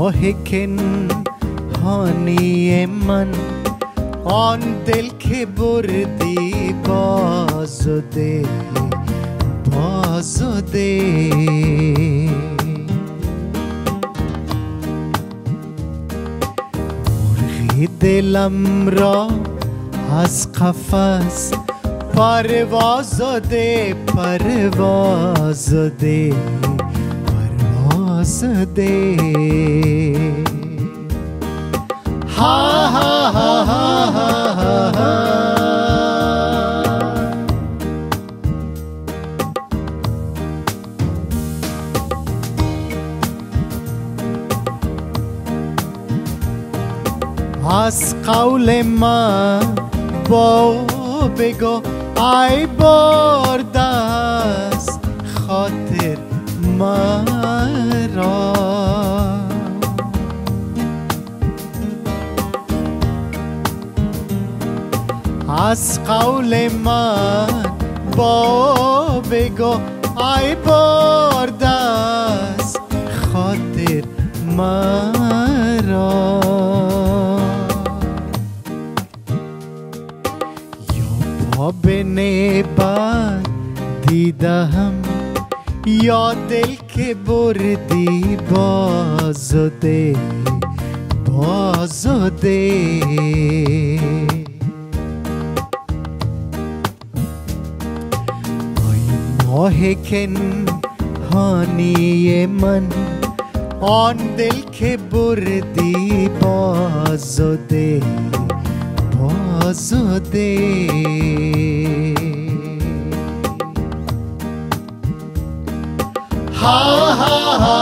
ماهکن هانی من آن دل که بردی بازده بازده مرغی دلم را از قفس پرواز ده پرواز ده हंस दे हा हा हा हा हा हा, हा। Asqaulema bo bego ay borda از قول من با بگو ای است خاطر مرا. یا پا به نبر دیدم یا دل که بردی بازده بازده. मोहकिन हानि ये मन ऑन दिल के बुरदी बाजो दे बाजो दे। हा हा हा